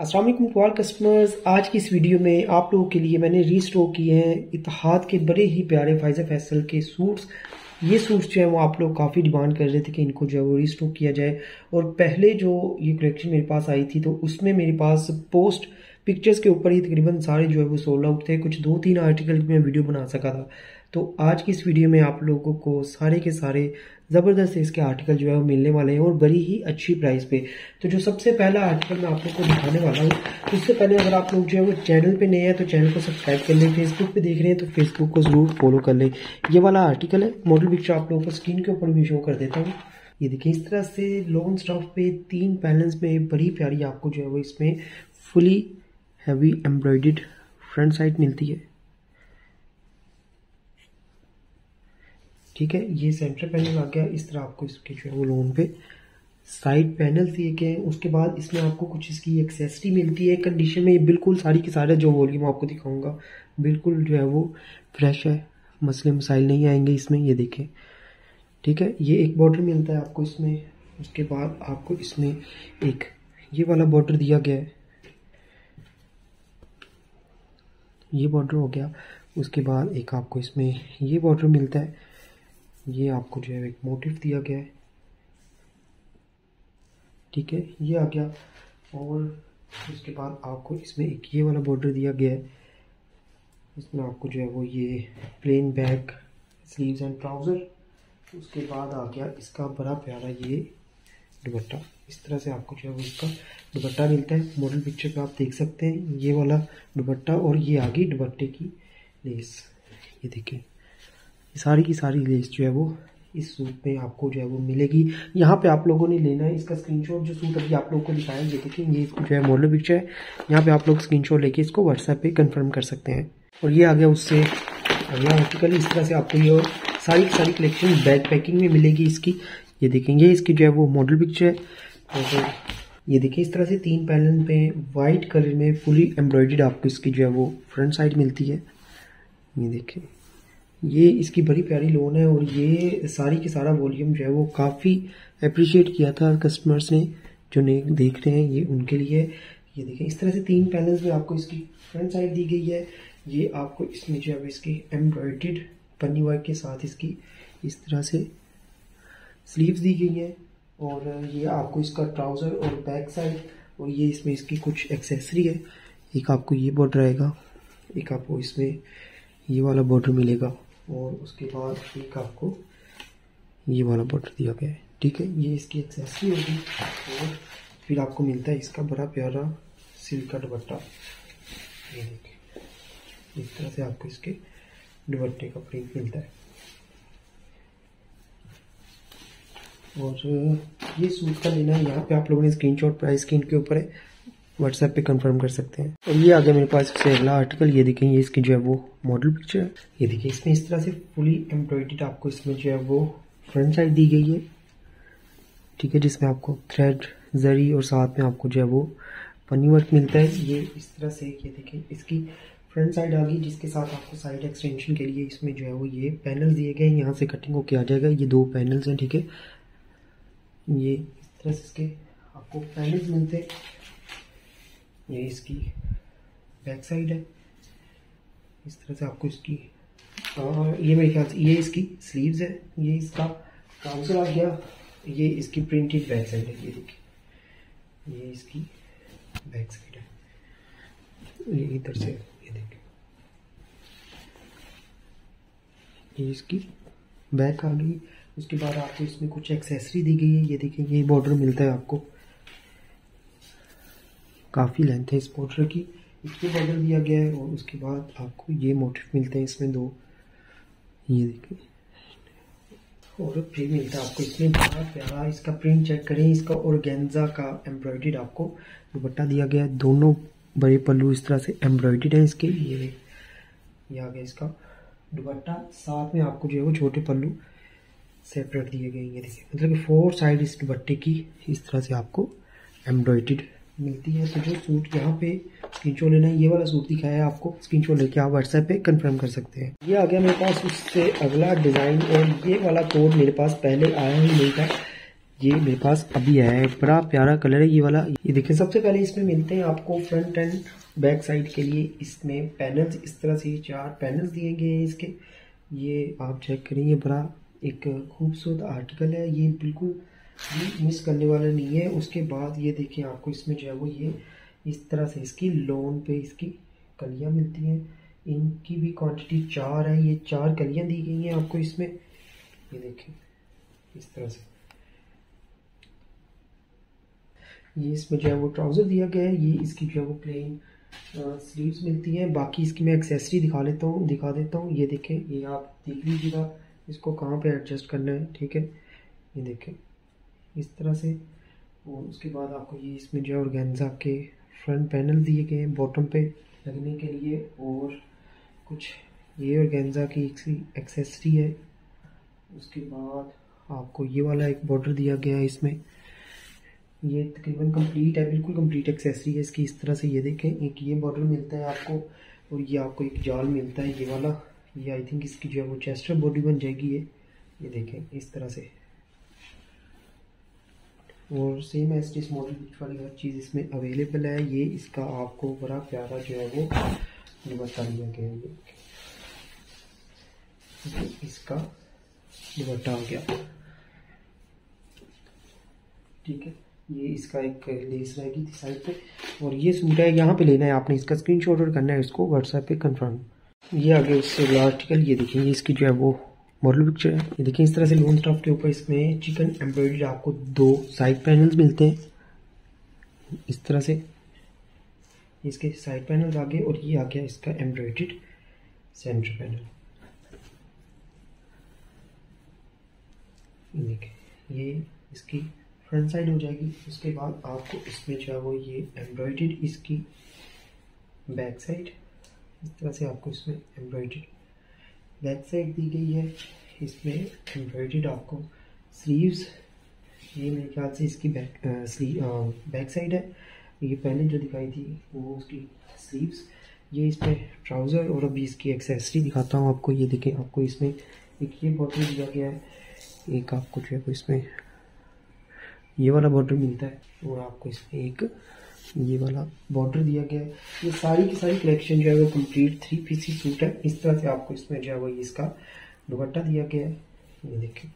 Aslam to all customers आज की इस वीडियो में आप लोगों के लिए मैंने रीस्टोर किए हैं इतिहाद के बड़े ही प्यारे फाइजा फैसल के सूट्स ये सूट्स जो है वो आप लोग काफ़ी डिमांड कर रहे थे कि इनको जो है वो रीस्टोर किया जाए। और पहले जो ये कलेक्शन मेरे पास आई थी तो उसमें मेरे पास पोस्ट पिक्चर्स के ऊपर ही तकरीबन सारे जो है वो सोल्ड आउट थे। कुछ दो तीन आर्टिकल में वीडियो बना सका था। तो आज की इस वीडियो में आप लोगों को सारे के सारे ज़बरदस्त इसके आर्टिकल जो है वो मिलने वाले हैं और बड़ी ही अच्छी प्राइस पे। तो जो सबसे पहला आर्टिकल मैं आप लोग को दिखाने वाला हूँ तो उससे पहले अगर आप लोग जो है वो चैनल पे नए हैं तो चैनल को सब्सक्राइब कर लें फेसबुक पे देख रहे हैं तो फेसबुक को ज़रूर फॉलो कर लें। ये वाला आर्टिकल है मॉडल पिक्चर आप लोगों को स्क्रीन के ऊपर भी शो कर देता हूँ। ये देखिए, इस तरह से लॉन्ग स्टॉफ पे तीन पैनल्स में बड़ी प्यारी आपको जो है वो इसमें fully heavy embroidered front side मिलती है। ठीक है, ये सेंटर पैनल आ गया, इस तरह आपको इसके जो है वो लोन पे साइड पैनल दिए गए, उसके बाद इसमें आपको कुछ इसकी एक्सेसरी मिलती है कंडीशन में ये बिल्कुल सारी की सारे जो वॉल्यूम आपको दिखाऊँगा, बिल्कुल जो है वो फ्रेश है मसले मसाइल नहीं आएँगे इसमें, ये देखें, ठीक है, ये एक बॉर्डर मिलता है आपको इसमें, उसके बाद आपको इसमें एक, ये वाला बॉर्डर दिया गया है, ये बॉर्डर हो गया, उसके बाद एक आपको इसमें ये बॉर्डर मिलता है ये आपको जो है एक मोटिव दिया गया है। ठीक है, ये आ गया। और उसके बाद आपको इसमें एक ये वाला बॉर्डर दिया गया है। इसमें आपको जो है वो ये plain back sleeves and trouser उसके बाद आ गया इसका बड़ा प्यारा ये दुपट्टा। इस तरह से आपको जो है वो इसका दुपट्टा मिलता है। मॉडल पिक्चर पे आप देख सकते हैं। ये वाला दुपट्टा और ये आ गई दुपट्टे की लेस ये देखिए। सारी की सारी लेस जो है वो इस सूट में आपको जो है वो मिलेगी। यहाँ पे आप लोगों ने लेना है इसका स्क्रीनशॉट जो सूट अभी आप लोगों को दिखाया ये देखिए, ये इसको जो है मॉडल पिक्चर है। यहाँ पे आप लोग स्क्रीनशॉट लेके इसको व्हाट्सएप पे कंफर्म कर सकते हैं। और ये आ गया उससे अगला आर्टिकल इस तरह से आपको ये और सारी की सारी कलेक्शन बैग पैकिंग में मिलेगी इसकी। ये देखेंगे इसकी जो है वो मॉडल पिक्चर है। और ये देखिए, इस तरह से तीन पैनल पे वाइट कलर में फुली एम्ब्रॉयड आपको इसकी जो है वो फ्रंट साइड मिलती है। ये देखिए। ये इसकी बड़ी प्यारी लोन है और ये सारी की सारा वॉल्यूम जो है वो काफ़ी अप्रिशिएट किया था कस्टमर्स ने, जो ने देख रहे हैं ये उनके लिए। ये देखें, इस तरह से तीन पैनल्स में आपको इसकी फ्रंट साइड दी गई है। ये आपको इसमें जो है इसकी एम्ब्रॉयड पन्नी वर्क के साथ इसकी इस तरह से स्लीव्स दी गई है और ये आपको इसका ट्राउज़र और बैक साइड और ये इसमें इसकी कुछ एक्सेसरी है। एक आपको ये बॉर्डर आएगा, एक आपको इसमें ये वाला बॉर्डर मिलेगा। और उसके बाद एक आपको। ये वाला बॉर्डर दिया गया है। ठीक है, ये इसकी एक्सेसरी होगी और फिर आपको मिलता है इसका बड़ा प्यारा सिल्क का दुपट्टा। ये देखिए, इस तरह से आपको इसके दुपट्टे का प्रिंट मिलता है। और ये सूट का लेना है, यहाँ पे आप लोगों ने स्क्रीनशॉट प्राइस स्क्रीन के ऊपर है। व्हाट्सएप पे कंफर्म कर सकते हैं। और ये आ गया मेरे पास सबसे अगला आर्टिकल ये देखें, ये इसकी जो है वो मॉडल पिक्चर है। ये देखिए इसमें इस तरह से फुली एम्ब्रॉयड आपको इसमें जो है वो फ्रंट साइड दी गई है। ठीक है, जिसमें आपको थ्रेड जरी और साथ में आपको जो है वो पन्नी वर्क मिलता है। ये इस तरह से ये देखिए इसकी फ्रंट साइड आ गई, जिसके साथ आपको साइड एक्सटेंशन के लिए इसमें जो है वो ये पैनल दिए गए यहाँ से कटिंग होके आ जाएगा। ये दो पैनल्स हैं, ठीक है। ये इस तरह से इसके आपको पैनल्स मिलते हैं। ये इसकी बैक साइड है। इस तरह से आपको इसकी और ये मेरे ख्याल से, ये इसकी स्लीव्स है, ये इसका ट्राउज़र आ गया, ये इसकी प्रिंटेड बैक साइड है, ये देखिए। ये इसकी बैक साइड है। ये इधर से, ये देखिए। ये इसकी बैक आ गई। उसके बाद आपको इसमें कुछ एक्सेसरी दी गई है, ये देखिए, ये बॉर्डर मिलता है आपको। काफ़ी लेंथ है इस बॉर्डर की। इसको बॉर्डर दिया गया है और उसके बाद आपको ये मोटिव मिलते हैं इसमें दो। ये देखिए। और फिर मिलता है आपको इसमें बड़ा प्यारा इसका प्रिंट चेक करें। इसका गेंजा का एम्ब्रॉयड आपको दुपट्टा दिया गया है। दोनों बड़े पल्लू इस तरह से एम्ब्रॉयड है इसके। ये आ गया इसका दुपट्टा। साथ में आपको जो है वो छोटे पल्लू सेपरेट दिए गए ये देखिए मतलब कि फोर साइड इस दुपट्टे की इस तरह से आपको एम्ब्रॉयड मिलती है तो जो सूट यहाँ पे स्क्रीनशॉट लेना है। ये वाला सूट दिखाया है आपको। स्क्रीनशॉट लेके आप व्हाट्सएप पे कंफर्म कर सकते हैं। ये आ गया मेरे पास उससे अगला डिज़ाइन और ये वाला कोड मेरे पास पहले आया ही नहीं था। ये मेरे पास अभी आया है। बड़ा प्यारा कलर है ये वाला। ये देखिए, सबसे पहले इसमें मिलते हैं आपको फ्रंट एंड बैक साइड के लिए। इसमें पैनल्स इस तरह से चार पैनल्स दिए गए हैं इसके। ये आप चेक करें, ये बड़ा एक खूबसूरत आर्टिकल है। ये बिल्कुल मिस करने वाला नहीं है। उसके बाद ये देखिए आपको इसमें जो है वो ये, इस तरह से इसकी लोन पे इसकी कलियाँ मिलती हैं। इनकी भी क्वांटिटी चार है। ये चार कलियाँ दी गई हैं आपको इसमें। ये देखिए, इस तरह से। ये इसमें जो है वो ट्राउज़र दिया गया है। ये इसकी जो है वो प्लेन स्लीव्स मिलती हैं। बाकी इसकी मैं एक्सेसरी दिखा लेता हूँ, दिखा देता हूँ। ये देखें ये आप देख लीजिएगा। इसको कहाँ पे एडजस्ट करना है? ठीक है? ये देखें इस तरह से। और उसके बाद आपको ये इसमें जो है ऑर्गेन्जा के फ्रंट पैनल दिए गए हैं बॉटम पे लगने के लिए। और कुछ ये ऑर्गेन्जा की एक एक्सेसरी है। उसके बाद आपको ये वाला एक बॉर्डर दिया गया है इसमें। ये तकरीबन कंप्लीट है, बिल्कुल कंप्लीट एक्सेसरी है। इसकी इस तरह से ये देखें, एक ये बॉर्डर मिलता है आपको और ये आपको एक जाल मिलता है, ये वाला। ये आई थिंक इसकी जो है वो चेस्टर बॉडी बन जाएगी ये। ये देखें, इस तरह से। और सेम एस टी मॉडल वाली हर चीज़ इसमें अवेलेबल है, ये इसका आपको बड़ा प्यारा जो है वो बता दिया गया है। इसका दुपट्टा आ गया। ठीक है, ये इसका एक लेस रहेगी थी साइड पे। और ये सूट है, यहाँ पे लेना है आपने, इसका स्क्रीनशॉट और करना है इसको व्हाट्सएप पे कंफर्म ये आगे उससे आर्टिकल ये देखें ये इसकी जो है वो मॉडल पिक्चर है। ये देखें इस तरह से लोन स्टॉप के ऊपर इसमें चिकन एम्ब्रॉयडरी आपको दो साइड पैनल्स मिलते हैं। इस तरह से इसके साइड पैनल आ गए और ये आ गया इसका एम्ब्रॉयड सेंटर पैनल देखें ये इसकी फ्रंट साइड हो जाएगी। उसके बाद आपको इसमें जो है वो ये एम्ब्रॉयड इसकी बैक साइड इस तरह से आपको इसमें एम्ब्रॉयड बैक साइड दी गई है, इसमें एम्ब्रॉयड आपको स्लीव्स ये मेरे ख्याल से इसकी बैक स्लीव बैक साइड है। ये पहले जो दिखाई थी, वो उसकी स्लीव्स ये इसमें ट्राउज़र और अभी इसकी एक्सेसरी दिखाता हूँ आपको। ये देखें, आपको इसमें एक ये बॉटल दिया गया है, एक आपको जो है इसमें ये वाला बॉर्डर मिलता है और आपको इसमें एक ये वाला बॉर्डर दिया गया है। ये सारी की सारी कलेक्शन जो है वो कंप्लीट थ्री पीसी सूट है। इस तरह से आपको इसमें जो है वो इसका दुपट्टा दिया गया है। ये देखिए,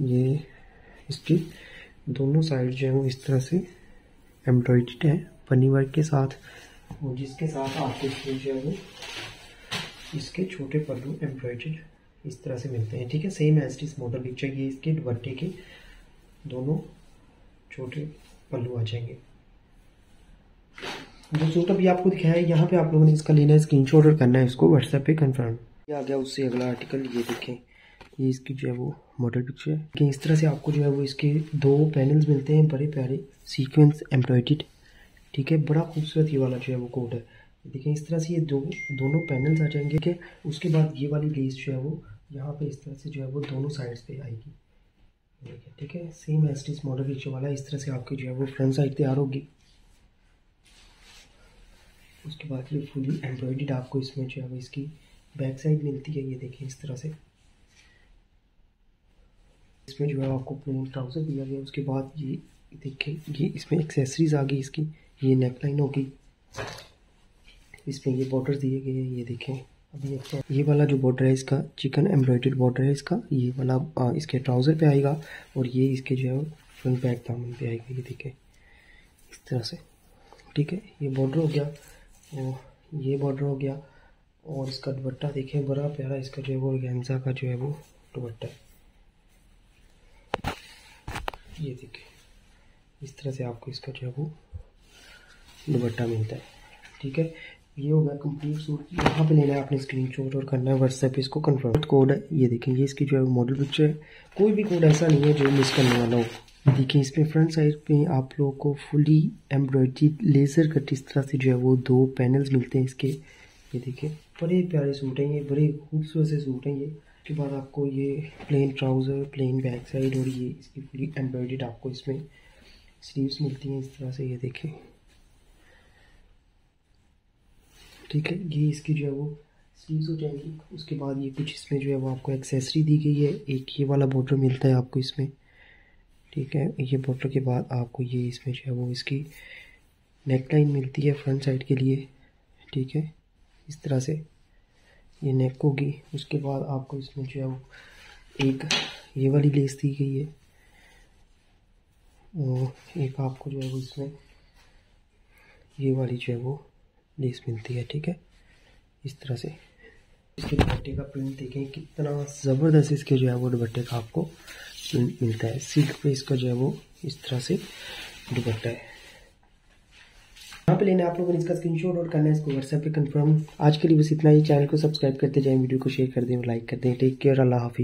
ये इसकी दोनों साइड जो है वो इस तरह से एम्ब्रॉयड है पनी वर्क के साथ। और जिसके साथ आपको इसमें जो है वो इसके छोटे पल्लू एम्ब्रॉयड इस तरह से मिलते हैं। ठीक है सेम एज इस मॉडल पिक्चर ये इसके दुपट्टे के दोनों छोटे पल्लू आ जाएँगे। जो सूट अभी आपको दिखाया है यहाँ पे आप लोगों ने इसका लेना है स्क्रीन शॉट और करना है, इसको व्हाट्सएप पे कंफर्म ये आ गया उससे अगला आर्टिकल ये देखें। ये इसकी जो है वो मॉडल पिक्चर है। कि इस तरह से आपको जो है वो इसके दो पैनल्स मिलते हैं, बड़े प्यारे सीक्वेंस एम्ब्रॉयड ठीक है, बड़ा खूबसूरत ये वाला जो है वो कोट है। देखिए इस तरह से ये दो, दोनों पैनल्स आ जाएँगे कि उसके बाद ये वाली लेस जो है वो यहाँ पे इस तरह से जो है वो दोनों साइड्स पे आएगी। ठीक है? Same as the model rickshaw वाला, इस तरह से आपकी जो है वो फ्रंट साइड तैयार होगी। उसके बाद ये फुली एम्ब्रॉयड आपको इसमें जो है इसकी बैक साइड मिलती है ये देखिए इस तरह से। इसमें जो है आपको प्लेन ट्राउज़र दिया गया उसके बाद ये देखिए ये इसमें एक्सेसरीज आ गई इसकी ये नेक लाइन होगी इसमें ये बॉर्डर दिए गए हैं ये देखें अभी अच्छा ये वाला जो बॉर्डर है इसका चिकन एम्ब्रॉयड बॉर्डर है इसका ये वाला आ, इसके ट्राउज़र पे आएगा और ये इसके जो है फ्रंट बैक दामन पे आएगा ये देखें इस तरह से ठीक है? ये बॉर्डर हो गया। और ये बॉर्डर हो गया। और इसका दुपट्टा देखें, बड़ा प्यारा इसका जो है वो गेंजा का जो है वो दुपट्टा है। ये देखें, इस तरह से आपको इसका जो है वो दुपट्टा मिलता है। ठीक है, ये हो गया कंप्लीट सूट यहाँ पे लेना है आपने स्क्रीन शॉट और करना है व्हाट्सएप इसको कन्फर्म कोड है। ये देखें, ये इसकी जो है मॉडल पिक्चर है। कोई भी कोड ऐसा नहीं है जो मिस करने वाला हो। देखिए इसमें फ्रंट साइड पे आप लोगों को फुली एम्ब्रॉयडरी लेज़र कट इस तरह से जो है वो दो पैनल्स मिलते हैं इसके। ये देखिए, बड़े प्यारे सूट हैं ये, बड़े खूबसूरत से सूट हैं ये। उसके बाद आपको ये plain trouser plain back side और ये इसकी फुली एम्ब्रॉयड आपको इसमें स्लीव्स मिलती हैं इस तरह से, ये देखें ठीक है, ये इसकी जो है वो स्लीव्स हो जाएँगी। उसके बाद ये कुछ इसमें जो है वो आपको एक्सेसरी दी गई है, एक ये वाला बॉर्डर मिलता है आपको इसमें। ठीक है, ये बॉर्डर के बाद आपको ये इसमें जो है वो इसकी नेक लाइन मिलती है फ्रंट साइड के लिए, ठीक है, इस तरह से ये नेक होगी। उसके बाद आपको इसमें जो है वो एक ये वाली लेस दी गई है और एक आपको जो है वो इसमें ये वाली जो है वो लेस मिलती है, ठीक है, इस तरह से। इसके दुपट्टे का प्रिंट देखें, कितना ज़बरदस्त इसके जो है वो दुपट्टे का आपको मिलता है। सिल्क पे इसका जो है वो इस तरह से दुपट्टा है। यहाँ पे लेना आप लोगों ने इसका स्क्रीनशॉट और करना है इसको व्हाट्सएप पे कंफर्म आज के लिए बस इतना ही। चैनल को सब्सक्राइब करते जाएँ वीडियो को शेयर कर दें लाइक कर दें। टेक केयर अल्लाह हाफिज़